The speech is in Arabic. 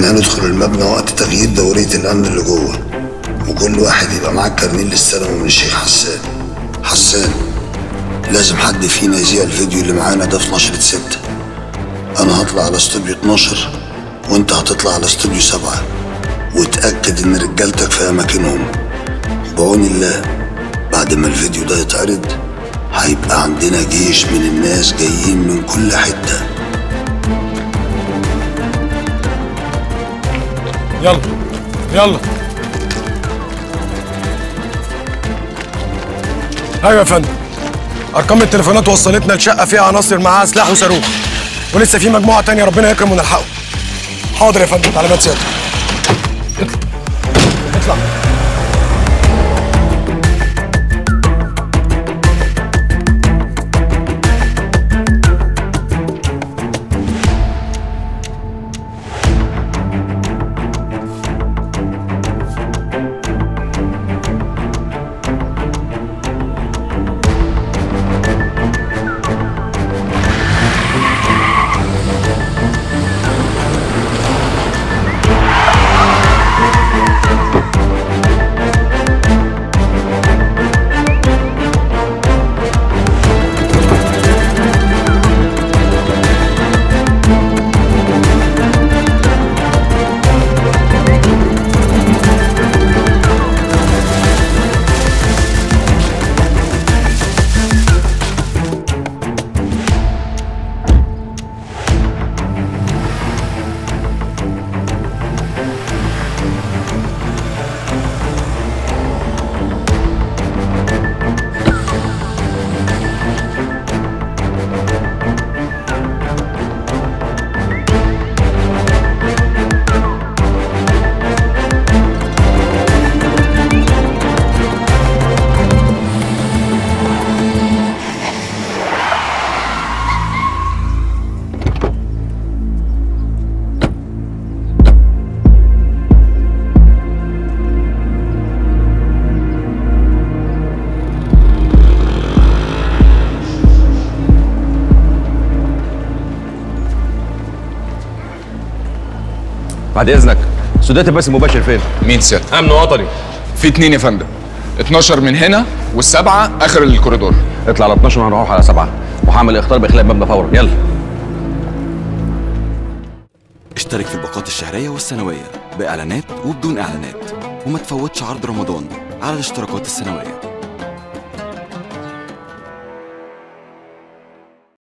إحنا هندخل المبنى وقت تغيير دورية الأمن اللي جوه. وكل واحد يبقى معاه الكارنيه اللي استلمه من الشيخ حسان. حسان لازم حد فينا يذيع الفيديو اللي معانا ده في نشرة ستة. أنا هطلع على استوديو 12 وأنت هتطلع على استوديو سبعة. وتأكد إن رجالتك في أماكنهم. بعون الله بعد ما الفيديو ده يتعرض هيبقى عندنا جيش من الناس جايين من كل حتة. يلا. يلا. أيوه يا فندم. أرقام التليفونات وصلتنا لشقة فيها عناصر معاها سلاح وصاروخ. ولسه في مجموعة تانية ربنا يكرم ونلحقهم حاضر يا فندم. تعليمات سيادتك. بعد إذنك. سدات البث المباشر فين؟ مين سيادة؟ أمن وطني. في اتنين يا فندم. 12 من هنا والسبعة آخر الكوريدور. اطلع على 12 وهنروح على 7 وهعمل اختار باخلاء المبنى فورا يلا. اشترك في الباقات الشهرية والسنوية بإعلانات وبدون إعلانات. وما تفوتش عرض رمضان على الاشتراكات السنوية.